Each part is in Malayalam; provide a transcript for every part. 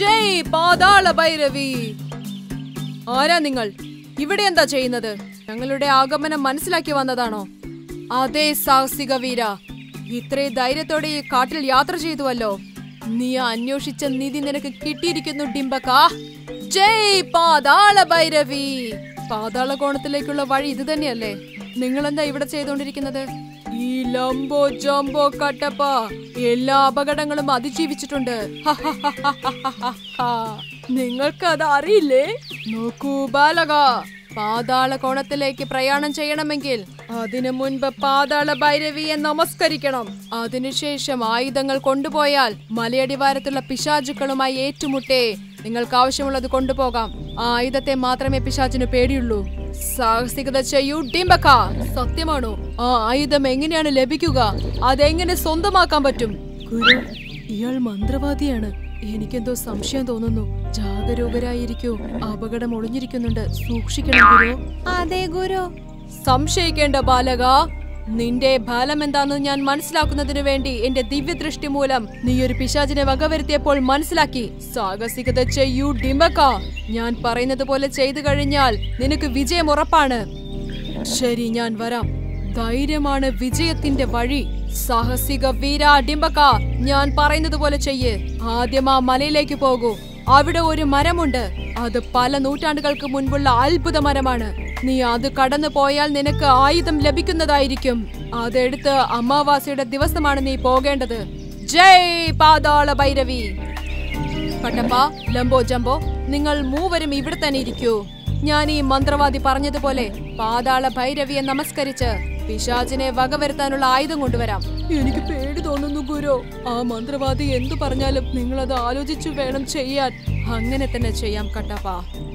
ജയ് പാതാള ഭൈരവി. ആരാ നിങ്ങൾ? ഇവിടെ എന്താ ചെയ്യുന്നത്? ഞങ്ങളുടെ ആഗമനം മനസ്സിലാക്കി വന്നതാണോ? അതേ സാഹസിക വീര. ഇത്രേ ധൈര്യത്തോടെ ഈ കാട്ടിൽ യാത്ര ചെയ്തുവല്ലോ. നീ അന്വേഷിച്ച നിധി നിനക്ക് കിട്ടിയിരിക്കുന്നു ഡിംബക്ക. ജയ് പാതാള ഭൈരവി. പാതാള കോണത്തിലേക്കുള്ള വഴി ഇത് തന്നെയല്ലേ? നിങ്ങൾ എന്താ ഇവിടെ ചെയ്തുകൊണ്ടിരിക്കുന്നത്? ഈ ലംബോ ജംബോ കട്ടപ്പ എല്ലാ അപകടങ്ങളും അതിജീവിച്ചിട്ടുണ്ട്. നിങ്ങൾക്ക് അത് അറിയില്ലേ? നോക്കൂ ബാലക. പാതാള കോണത്തിലേക്ക് പ്രയാണം ചെയ്യണമെങ്കിൽ അതിനു മുൻപ് പാതാള ഭൈരവിയെ നമസ്കരിക്കണം. അതിനുശേഷം ആയുധങ്ങൾ കൊണ്ടുപോയാൽ മലയടിവാരത്തുള്ള പിശാചുക്കളുമായി ഏറ്റുമുട്ടേ. നിങ്ങൾക്ക് ആവശ്യമുള്ളത് കൊണ്ടുപോകാം ആയുധത്തെ മാത്രമേ പിശാചിന് പേടിയുള്ളൂ. സാഹസികത ചെയ്യൂ ഡിംബക്ക സത്യമാണോ? ആ ആയുധം എങ്ങനെയാണ് ലഭിക്കുക? അതെങ്ങനെ സ്വന്തമാക്കാൻ പറ്റും? ഗുരു ഇയാൾ മന്ത്രവാദിയാണ്. എനിക്കെന്തോ സംശയം തോന്നുന്നു. ജാഗരൂകരായിരിക്കോ. അപകടം ഒളിഞ്ഞിരിക്കുന്നുണ്ട്. സൂക്ഷിക്കണം ഗുരു. അതെ ഗുരു. സംശയിക്കേണ്ട ബാലക. നിന്റെ ഫലം എന്താന്ന് ഞാൻ മനസ്സിലാക്കുന്നതിനു വേണ്ടി എന്റെ ദിവ്യദൃഷ്ടി മൂലം നീ ഒരു പിശാചിനെ വകവരുത്തിയപ്പോൾ മനസ്സിലാക്കി. സാഹസികത ചെയ്യൂ ഡിമക്ക ഞാൻ പറയുന്നത് പോലെ ചെയ്തു കഴിഞ്ഞാൽ നിനക്ക് വിജയം ഉറപ്പാണ്. ശരി ഞാൻ വരാം. ധൈര്യമാണ് വിജയത്തിന്റെ വഴി. സാഹസിക വീര ഡിംബക്ക ഞാൻ പറയുന്നത് പോലെ ചെയ്യ്. ആദ്യം ആ മലയിലേക്ക് പോകൂ. അവിടെ ഒരു മരമുണ്ട്. അത് പല നൂറ്റാണ്ടുകൾക്ക് മുൻപുള്ള അത്ഭുത മരമാണ്. നീ അത് കടന്നു പോയാൽ നിനക്ക് ആയുധം ലഭിക്കുന്നതായിരിക്കും. അതെടുത്ത് അമാവാസിയുടെ ദിവസമാണ് നീ പോകേണ്ടത്. ജയ് പാതാള ഭൈരവി. പട്ടപ്പ ലംബോ ജംബോ നിങ്ങൾ മൂവരും ഇവിടെ തന്നെ ഇരിക്കൂ. ഞാൻ ഈ മന്ത്രവാദി പറഞ്ഞതുപോലെ പാതാള ഭൈരവിയെ നമസ്കരിച്ച് പിശാചിനെ വകവരുത്താനുള്ള ആയുധം കൊണ്ടുവരാം. എനിക്ക് പേടി തോന്നുന്നു ഗുരു. ആ മന്ത്രവാദി എന്തു പറഞ്ഞാലും നിങ്ങൾ അത് ആലോചിച്ചു വേണം ചെയ്യാൻ. അങ്ങനെ തന്നെ ചെയ്യാം കട്ടപ്പ.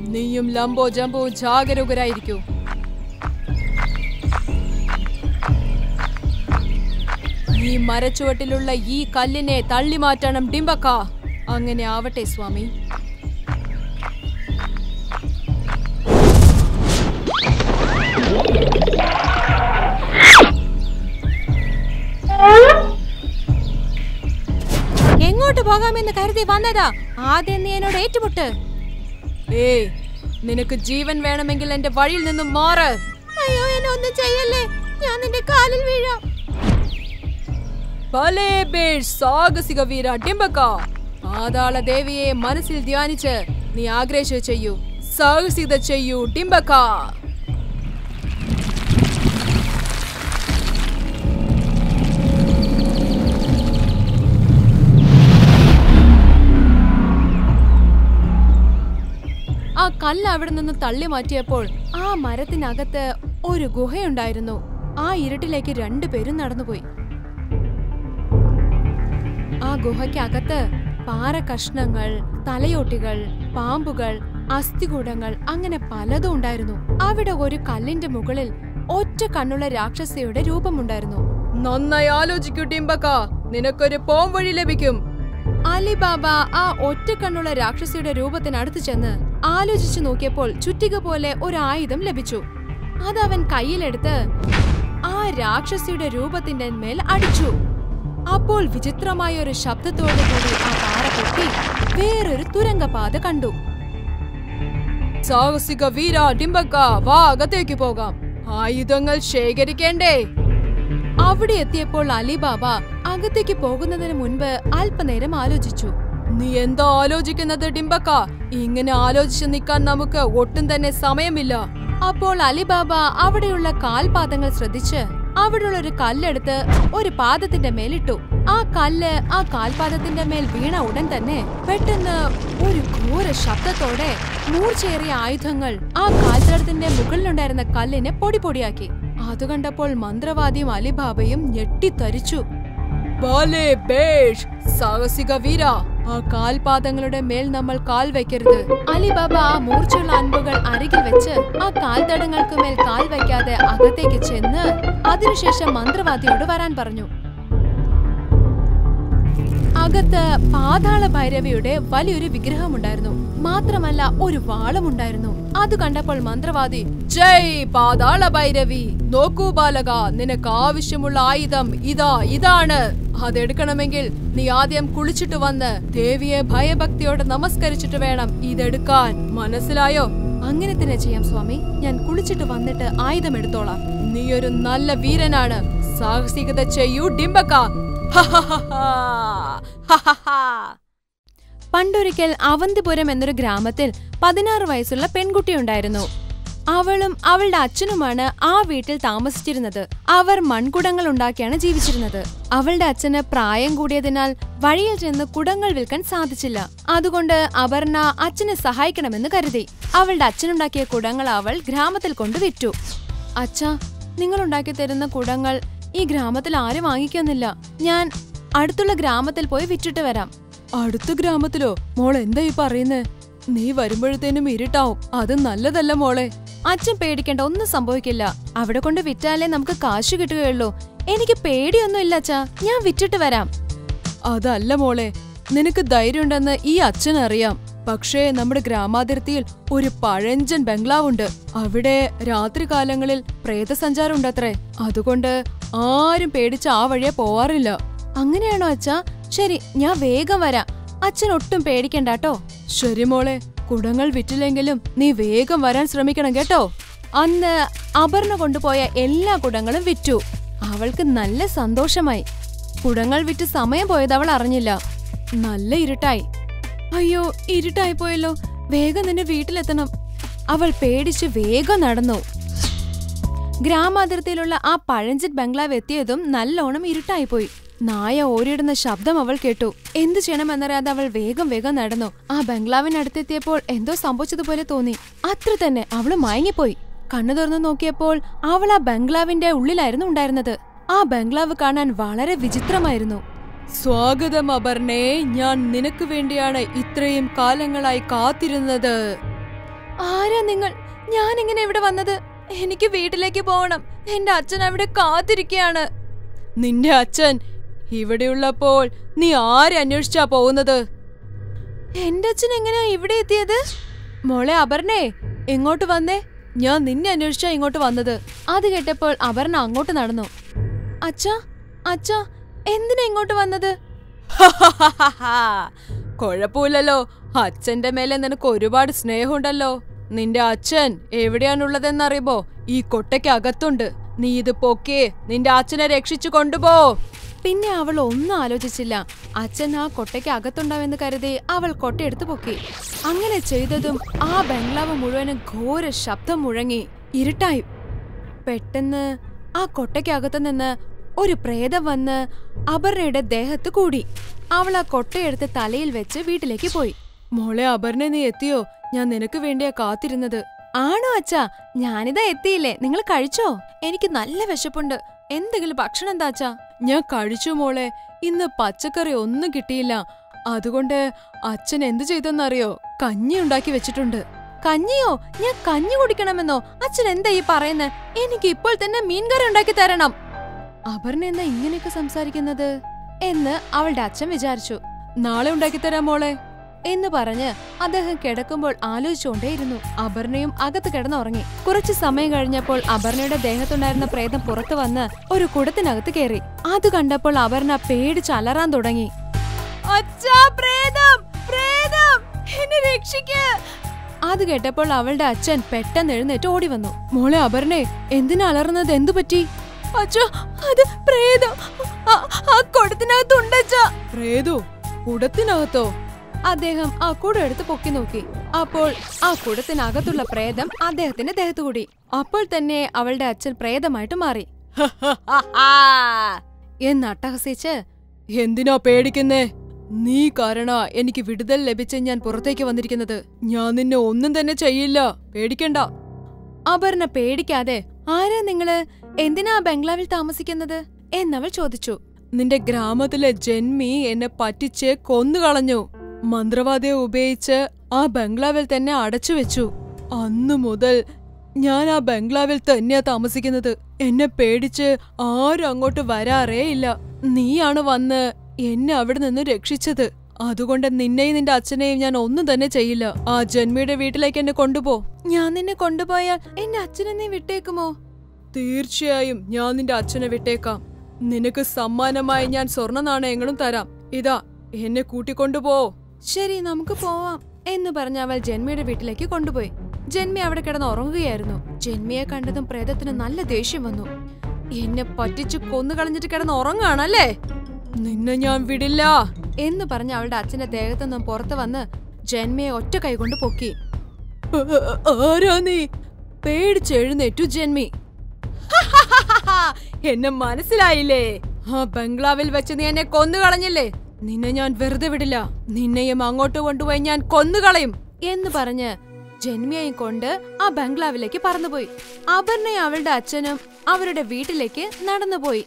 നീയും ലംബോ ജംബോ ജാഗരൂകരായിരിക്കൂ. ഈ മരച്ചുവട്ടിലുള്ള ഈ കല്ലിനെ തള്ളി മാറ്റണം ഡിംബക്ക. അങ്ങനെ ആവട്ടെ സ്വാമി. പോകാമെന്ന് കരുതി വന്നതാ. ആദ്യം നീ എന്നോട് ഏറ്റുമുട്ട്. ഏയ് നിനക്ക് ജീവൻ വേണമെങ്കിൽ എന്റെ വഴിയിൽ നിന്നും മാറ്. അയ്യോ എന്നെ ഒന്നും ചെയ്യല്ലേ? ഞാൻ നിന്റെ കാലിൽ വീഴാം. ബേഷ് സാഹസിക വീര ഡിംബക്ക. പാതാള ദേവിയെ മനസ്സിൽ ധ്യാനിച്ച് നീ ആഗ്രഹിച്ചു ചെയ്യൂ. സാഹസികത ചെയ്യൂ ഡിംബക്ക. കല്ല് അവിടെ നിന്ന് തള്ളി മാറ്റിയപ്പോൾ ആ മരത്തിനകത്ത് ഒരു ഗുഹയുണ്ടായിരുന്നു. ആ ഇരുട്ടിലേക്ക് രണ്ടുപേരും നടന്നുപോയി. ആ ഗുഹയ്ക്കകത്ത് പാറ കഷ്ണങ്ങൾ തലയോട്ടികൾ പാമ്പുകൾ അസ്ഥികൂടങ്ങൾ അങ്ങനെ പലതും ഉണ്ടായിരുന്നു. അവിടെ ഒരു കല്ലിന്റെ മുകളിൽ ഒറ്റ കണ്ണുള്ള രാക്ഷസിയുടെ രൂപമുണ്ടായിരുന്നു. നന്നായി ആലോചിക്കൂ ടിംബക്ക നിനക്കൊരു പോം വഴി ലഭിക്കും. അലിബാബ ആ ഒറ്റ കണ്ണുള്ള രാക്ഷസിയുടെ രൂപത്തിനടുത്ത് ചെന്ന് ആലോചിച്ചു നോക്കിയപ്പോൾ ചുറ്റിക പോലെ ഒരു ആയുധം ലഭിച്ചു. അത് അവൻ കയ്യിലെടുത്ത് ആ രാക്ഷസിയുടെ രൂപത്തിന്റെ മേൽ അടിച്ചു. അപ്പോൾ വിചിത്രമായ ഒരു ശബ്ദത്തോടു കൂടി ആ പാറ പൊട്ടി വേറൊരു തുരങ്കപാത കണ്ടു. സാഹസിക വീര ഡിംബക്ക വാ അകത്തേക്ക് പോകാം. ആയുധങ്ങൾ ശേഖരിക്കേണ്ടേ. അവിടെ എത്തിയപ്പോൾ അലിബാബ അകത്തേക്ക് പോകുന്നതിന് മുൻപ് അല്പനേരം ആലോചിച്ചു. നീ എന്താ ആലോചിക്കുന്നത് ഡിംബക്ക ഇങ്ങനെ ആലോചിച്ച് നിൽക്കാൻ നമുക്ക് ഒട്ടും തന്നെ സമയമില്ല. അപ്പോൾ അലിബാബ അവിടെയുള്ള കാൽപാദങ്ങൾ ശ്രദ്ധിച്ച് അവിടെയുള്ള ഒരു കല്ലെടുത്ത് ഒരു പാദത്തിന്റെ മേലിട്ടു. ആ കല്ല് ആ കാൽപാദത്തിന്റെ മേൽ വീണ ഉടൻ തന്നെ പെട്ടെന്ന് ഒരു ഘോര ശബ്ദത്തോടെ മൂർച്ചേറിയ ആയുധങ്ങൾ ആ കാൽത്തടത്തിന്റെ മുകളിലുണ്ടായിരുന്ന കല്ലിനെ പൊടി പൊടിയാക്കി അത് കണ്ടപ്പോൾ മന്ത്രവാദിയും അലിബാബയും ഞെട്ടിത്തരിച്ചു. സാഹസിക വീര ആ കാൽപാദങ്ങളുടെ മേൽ നമ്മൾ കാൽ വെക്കരുത് അലിബാബ ആ മൂർച്ചുള്ള അൻപുകൾ അരികിൽ വെച്ച് ആ കാൽത്തടങ്ങൾക്ക് മേൽ കാൽ വെക്കാതെ അകത്തേക്ക് ചെന്ന് അതിനുശേഷം മന്ത്രവാദിയോട് വരാൻ പറഞ്ഞു. അകത്ത് പാതാള ഭൈരവിയുടെ വലിയൊരു വിഗ്രഹം ഉണ്ടായിരുന്നു മാത്രമല്ല ഒരു വാളുമുണ്ടായിരുന്നു അത് കണ്ടപ്പോൾ മന്ത്രവാദി ജയ് പാതാള ഭൈരവി നോക്കൂ ബാലക നിനക്ക് ആവശ്യമുള്ള ആയുധം ഇതാ ഇതാണ്. അതെടുക്കണമെങ്കിൽ നീ ആദ്യം കുളിച്ചിട്ട് വന്ന് ദേവിയെ ഭയഭക്തിയോടെ നമസ്കരിച്ചിട്ട് വേണം ഇതെടുക്കാൻ. മനസ്സിലായോ? അങ്ങനെ തന്നെ ചെയ്യാം സ്വാമി. ഞാൻ കുളിച്ചിട്ട് വന്നിട്ട് ആയുധം എടുത്തോളാം. നീ ഒരു നല്ല വീരനാണ്. സാഹസികത ചെയ്യൂ ഡിംബക്ക. പണ്ടൊരിക്കൽ അവന്തിപുരം എന്നൊരു ഗ്രാമത്തിൽ പതിനാറ് വയസ്സുള്ള പെൺകുട്ടിയുണ്ടായിരുന്നു അവളും അവളുടെ അച്ഛനുമാണ് ആ വീട്ടിൽ താമസിച്ചിരുന്നത്. അവർ മൺകുടങ്ങൾ ഉണ്ടാക്കിയാണ് ജീവിച്ചിരുന്നത്. അവളുടെ അച്ഛന് പ്രായം കൂടിയതിനാൽ വഴിയിൽ ചെന്ന് കുടങ്ങൾ വിൽക്കാൻ സാധിച്ചില്ല. അതുകൊണ്ട് അപർണ അച്ഛനെ സഹായിക്കണമെന്ന് കരുതി. അവളുടെ അച്ഛനുണ്ടാക്കിയ കുടങ്ങൾ അവൾ ഗ്രാമത്തിൽ കൊണ്ട് വിറ്റു. അച്ഛ നിങ്ങൾ ഉണ്ടാക്കി തരുന്ന കുടങ്ങൾ ഈ ഗ്രാമത്തിൽ ആരും വാങ്ങിക്കുന്നില്ല. ഞാൻ അടുത്തുള്ള ഗ്രാമത്തിൽ പോയി വിറ്റിട്ട് വരാം. അടുത്ത ഗ്രാമത്തിലോ? മോൾ എന്താ ഈ പറയുന്നേ? നീ വരുമ്പോഴത്തേനും ഇരുട്ടാവും. അത് നല്ലതല്ല മോളെ. അച്ഛൻ പേടിക്കേണ്ട ഒന്നും സംഭവിക്കില്ല. അവിടെ കൊണ്ട് വിറ്റാലേ നമുക്ക് കാശ് കിട്ടുകയുള്ളൂ. എനിക്ക് പേടിയൊന്നും ഇല്ല അച്ഛാ. ഞാൻ വിറ്റിട്ട് വരാം. അതല്ല മോളെ. നിനക്ക് ധൈര്യമുണ്ടെന്ന് ഈ അച്ഛൻ അറിയാം. പക്ഷേ നമ്മുടെ ഗ്രാമാതിർത്തിയിൽ ഒരു പഴഞ്ചൻ ബംഗ്ലാവുണ്ട്. അവിടെ രാത്രികാലങ്ങളിൽ പ്രേതസഞ്ചാരം ഉണ്ടത്രേ അതുകൊണ്ട് ആരും പേടിച്ച് ആ വഴിയെ പോവാറില്ല. അങ്ങനെയാണോ അച്ഛാ? ശരി ഞാൻ വേഗം വരാം. അച്ഛൻ ഒട്ടും പേടിക്കണ്ടാട്ടോ ശരി മോളെ കുടങ്ങൾ വിറ്റില്ലെങ്കിലും നീ വേഗം വരാൻ ശ്രമിക്കണം കേട്ടോ. അന്ന് അപർണ കൊണ്ടുപോയ എല്ലാ കുടങ്ങളും വിറ്റു. അവൾക്ക് നല്ല സന്തോഷമായി. കുടങ്ങൾ വിറ്റ് സമയം പോയത് അവൾ അറിഞ്ഞില്ല. നല്ല ഇരുട്ടായി. അയ്യോ ഇരുട്ടായി പോയല്ലോ. വേഗം നിന്റെ വീട്ടിലെത്തണം. അവൾ പേടിച്ച് വേഗം നടന്നു. ഗ്രാമാതിർത്തിയിലുള്ള ആ പഴഞ്ചൻ ബംഗ്ലാവ് എത്തിയതും നല്ലോണം ഇരുട്ടായിപ്പോയി നായ ഓരിടുന്ന ശബ്ദം അവൾ കേട്ടു. എന്തു ചെയ്യണമെന്നറിയാതെ അവൾ വേഗം വേഗം നടന്നു. ആ ബംഗ്ലാവിനടുത്തെത്തിയപ്പോൾ എന്തോ സംഭവിച്ചതുപോലെ തോന്നി. അത്ര തന്നെ അവൾ മയങ്ങിപ്പോയി. കണ്ണു തുറന്നു നോക്കിയപ്പോൾ അവൾ ആ ബംഗ്ലാവിന്റെ ഉള്ളിലായിരുന്നു ഉണ്ടായിരുന്നത്. ആ ബംഗ്ലാവ് കാണാൻ വളരെ വിചിത്രമായിരുന്നു. സ്വാഗതം അപർണേ ഞാൻ നിനക്ക് വേണ്ടിയാണ് ഇത്രയും കാലങ്ങളായി കാത്തിരുന്നത്. ആരാ നിങ്ങൾ? ഞാൻ എങ്ങനെ ഇവിടെ വന്നത്? എനിക്ക് വീട്ടിലേക്ക് പോകണം. എന്റെ അച്ഛൻ അവിടെ കാത്തിരിക്കയാണ് നിന്റെ അച്ഛൻ ഇവിടെയുള്ളപ്പോൾ നീ ആരന്വേഷിച്ചാ പോകുന്നത്? എന്റെ അച്ഛൻ എങ്ങനെയാ ഇവിടെ എത്തിയത്? മോളെ അപർണേ എങ്ങോട്ട് വന്നേ? ഞാൻ നിന്നെ അന്വേഷിച്ചാ ഇങ്ങോട്ട് വന്നത്. അത് കേട്ടപ്പോൾ അപർണ അങ്ങോട്ട് നടന്നു. അച്ഛാ അച്ഛാ എന്തിനാ ഇങ്ങോട്ട് വന്നത്? കൊഴപ്പമില്ലല്ലോ. അച്ഛന്റെ മേലെ നിനക്ക് ഒരുപാട് സ്നേഹമുണ്ടല്ലോ. നിന്റെ അച്ഛൻ എവിടെയാണുള്ളതെന്നറിയുമ്പോ ഈ കൊട്ടയ്ക്ക് അകത്തുണ്ട് നീ ഇത് പൊക്കേ നിന്റെ അച്ഛനെ രക്ഷിച്ചു കൊണ്ടുപോ. പിന്നെ അവൾ ഒന്നും ആലോചിച്ചില്ല. അച്ഛൻ ആ കൊട്ടയ്ക്ക് അകത്തുണ്ടാവെന്ന് കരുതി അവൾ കൊട്ടയെടുത്ത് പൊക്കി. അങ്ങനെ ചെയ്തതും ആ ബംഗ്ലാവ് മുഴുവനും ഘോര ശബ്ദം മുഴങ്ങി. ഇരുട്ടായി. പെട്ടെന്ന് ആ കൊട്ടയ്ക്കകത്തു നിന്ന് ഒരു പ്രേതം വന്ന് അപർണയുടെ ദേഹത്ത് കൂടി. അവൾ ആ കൊട്ടയെടുത്ത് തലയിൽ വെച്ച് വീട്ടിലേക്ക് പോയി. മോളെ അപർണ നീ എത്തിയോ? ഞാൻ നിനക്ക് വേണ്ടിയാ കാത്തിരുന്നത്. ആണോ അച്ഛാ? ഞാനിതാ എത്തിയില്ലേ? നിങ്ങൾ കഴിച്ചോ? എനിക്ക് നല്ല വിശപ്പുണ്ട്. എന്തെങ്കിലും ഭക്ഷണം എന്താ അച്ഛാ? ഞാൻ കഴിച്ചു മോളെ. ഇന്ന് പച്ചക്കറി ഒന്നും കിട്ടിയില്ല. അതുകൊണ്ട് അച്ഛൻ എന്തു ചെയ്തെന്നറിയോ? കഞ്ഞി ഉണ്ടാക്കി വെച്ചിട്ടുണ്ട്. കഞ്ഞിയോ? ഞാൻ കഞ്ഞി കുടിക്കണമെന്നോ? അച്ഛൻ എന്താ ഈ പറയുന്നത് എനിക്ക് ഇപ്പോൾ തന്നെ മീൻകറി ഉണ്ടാക്കി തരണം. അപർണ എന്താ ഇങ്ങനെയൊക്കെ സംസാരിക്കുന്നത്? എന്ന് അവളുടെ അച്ഛൻ വിചാരിച്ചു. നാളെ ഉണ്ടാക്കി തരാം മോളെ. എന്ന് പറഞ്ഞ് അദ്ദേഹം കിടക്കുമ്പോൾ ആലോചിച്ചുകൊണ്ടേയിരുന്നു. അപർണയും അകത്ത് കിടന്നുറങ്ങി. കുറച്ചു സമയം കഴിഞ്ഞപ്പോൾ അപർണയുടെ ദേഹത്തുണ്ടായിരുന്ന പ്രേതം പുറത്തു വന്ന് ഒരു കുടത്തിനകത്ത് കയറി. അത് കണ്ടപ്പോൾ അപർണ പേടിച്ച് അലറാൻ തുടങ്ങി. അത് കേട്ടപ്പോൾ അവളുടെ അച്ഛൻ പെട്ടെന്ന് എഴുന്നേറ്റ് ഓടി വന്നു. മോളെ അപർണേ എന്തിനാ അലറുന്നത്? എന്തു പറ്റി? അത് പ്രേതം. ആ കുടത്തിനകത്തുണ്ടച്ചാ പ്രേതോ കുടത്തിനകത്തോ? അദ്ദേഹം ആ കുടം എടുത്ത് പൊക്കി നോക്കി. അപ്പോൾ ആ കുടത്തിനകത്തുള്ള പ്രേതം അദ്ദേഹത്തിന്റെ ദേഹത്തു കൂടി. അപ്പോൾ തന്നെ അവളുടെ അച്ഛൻ പ്രേതമായിട്ട് മാറി. എന്ന് അട്ടഹസിച്ച് എന്തിനാ പേടിക്കുന്നേ? നീ കാരണ എനിക്ക് വിടുതൽ ലഭിച്ച് ഞാൻ പുറത്തേക്ക് വന്നിരിക്കുന്നത്. ഞാൻ നിന്നെ ഒന്നും തന്നെ ചെയ്യില്ല. പേടിക്കണ്ട. അപർണ പേടിക്കാതെ ആരാ നിങ്ങൾ? എന്തിനാ ബംഗ്ലാവിൽ താമസിക്കുന്നത്? എന്നവൾ ചോദിച്ചു. നിന്റെ ഗ്രാമത്തിലെ ജന്മി എന്നെ പറ്റിച്ച് കൊന്നുകളഞ്ഞു. മന്ത്രവാദിയെ ഉപയോഗിച്ച് ആ ബംഗ്ലാവിൽ തന്നെ അടച്ചു വെച്ചു. അന്നു മുതൽ ഞാൻ ആ ബംഗ്ലാവിൽ തന്നെയാ താമസിക്കുന്നത്. എന്നെ പേടിച്ച് ആരും അങ്ങോട്ട് വരാറേ ഇല്ല. നീയാണ് വന്ന് എന്നെ അവിടെ നിന്ന് രക്ഷിച്ചത്. അതുകൊണ്ട് നിന്നെയും നിന്റെ അച്ഛനെയും ഞാൻ ഒന്നും തന്നെ ചെയ്യില്ല. ആ ജന്മിയുടെ വീട്ടിലേക്ക് എന്നെ കൊണ്ടുപോ. ഞാൻ നിന്നെ കൊണ്ടുപോയാൽ എന്റെ അച്ഛനെ നീ വിട്ടേക്കുമോ? തീർച്ചയായും ഞാൻ നിന്റെ അച്ഛനെ വിട്ടേക്കാം. നിനക്ക് സമ്മാനമായി ഞാൻ സ്വർണ നാണയങ്ങളും തരാം. ഇതാ എന്നെ കൂട്ടിക്കൊണ്ടുപോ. ശരി നമുക്ക് പോവാം എന്ന് പറഞ്ഞ് അവൾ ജന്മിയുടെ വീട്ടിലേക്ക് കൊണ്ടുപോയി. ജന്മി അവിടെ കിടന്ന് ഉറങ്ങുകയായിരുന്നു. ജന്മിയെ കണ്ടതും പ്രേതത്തിന് നല്ല ദേഷ്യം വന്നു. എന്നെ പറ്റിച്ചു കൊന്നു കളഞ്ഞിട്ട് കിടന്ന് ഉറങ്ങാണല്ലേ നിന്നെ ഞാൻ വിടില്ല. എന്ന് പറഞ്ഞ് അവളുടെ അച്ഛന്റെ ദേഹത്തു നിന്നും പുറത്തു വന്ന് ജന്മയെ ഒറ്റ കൈകൊണ്ട് പൊക്കി. ആരാ നീ? പേടിച്ചെഴുന്നേറ്റു ജന്മി. എന്നെ മനസ്സിലായില്ലേ? ആ ബംഗ്ലാവിൽ വെച്ച് നീ എന്നെ കൊന്നുകളഞ്ഞില്ലേ നിന്നെ ഞാൻ വെറുതെ വിടില്ല. നിന്നെയും അങ്ങോട്ട് കൊണ്ടുപോയി ഞാൻ കൊന്നുകളയും. എന്ന് പറഞ്ഞ് ജന്മിയെയും കൊണ്ട് ആ ബംഗ്ലാവിലേക്ക് പറന്നുപോയി. അപർണയും അവളുടെ അച്ഛനും അവരുടെ വീട്ടിലേക്ക് നടന്നുപോയി.